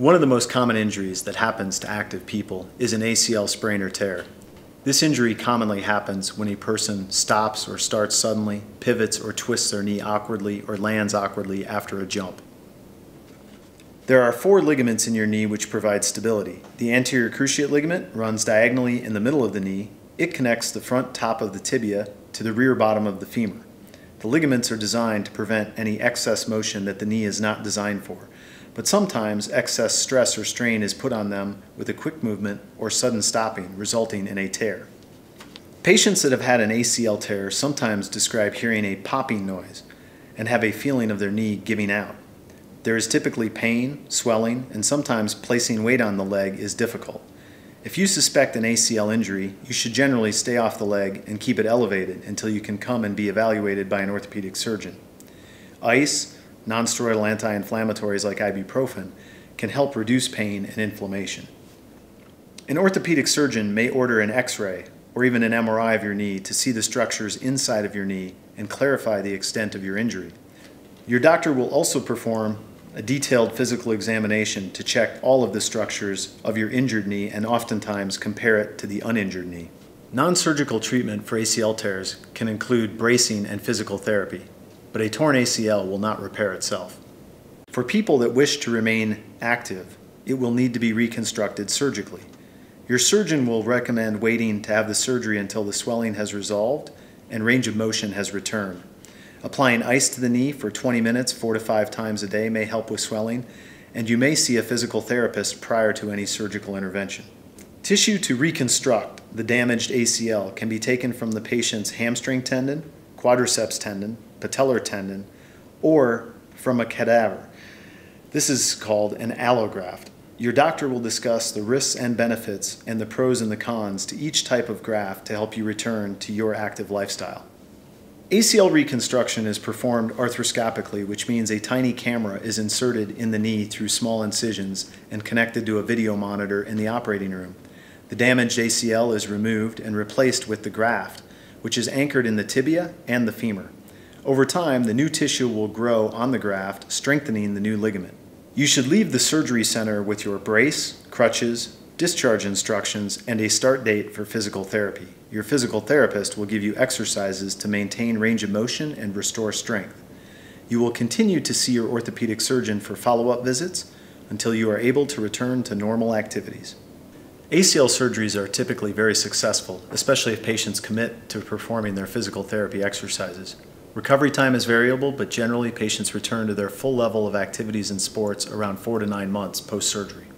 One of the most common injuries that happens to active people is an ACL sprain or tear. This injury commonly happens when a person stops or starts suddenly, pivots or twists their knee awkwardly, or lands awkwardly after a jump. There are four ligaments in your knee which provide stability. The anterior cruciate ligament runs diagonally in the middle of the knee. It connects the front top of the tibia to the rear bottom of the femur. The ligaments are designed to prevent any excess motion that the knee is not designed for but sometimes excess stress or strain is put on them with a quick movement or sudden stopping, resulting in a tear. Patients that have had an ACL tear sometimes describe hearing a popping noise and have a feeling of their knee giving out. There is typically pain, swelling, and sometimes placing weight on the leg is difficult. If you suspect an ACL injury, you should generally stay off the leg and keep it elevated until you can come and be evaluated by an orthopedic surgeon. Ice, nonsteroidal anti-inflammatories like ibuprofen can help reduce pain and inflammation. An orthopedic surgeon may order an x-ray or even an MRI of your knee to see the structures inside of your knee and clarify the extent of your injury. Your doctor will also perform a detailed physical examination to check all of the structures of your injured knee and oftentimes compare it to the uninjured knee. Non-surgical treatment for ACL tears can include bracing and physical therapy but a torn ACL will not repair itself. For people that wish to remain active, it will need to be reconstructed surgically. Your surgeon will recommend waiting to have the surgery until the swelling has resolved and range of motion has returned. Applying ice to the knee for 20 minutes, four to five times a day, may help with swelling, and you may see a physical therapist prior to any surgical intervention. Tissue to reconstruct the damaged ACL can be taken from the patient's hamstring tendon, quadriceps tendon, patellar tendon, or from a cadaver. This is called an allograft. Your doctor will discuss the risks and benefits and the pros and the cons to each type of graft to help you return to your active lifestyle. ACL reconstruction is performed arthroscopically, which means a tiny camera is inserted in the knee through small incisions and connected to a video monitor in the operating room. The damaged ACL is removed and replaced with the graft, which is anchored in the tibia and the femur. Over time, the new tissue will grow on the graft, strengthening the new ligament. You should leave the surgery center with your brace, crutches, discharge instructions, and a start date for physical therapy. Your physical therapist will give you exercises to maintain range of motion and restore strength. You will continue to see your orthopedic surgeon for follow-up visits until you are able to return to normal activities. ACL surgeries are typically very successful, especially if patients commit to performing their physical therapy exercises. Recovery time is variable, but generally patients return to their full level of activities and sports around four to nine months post-surgery.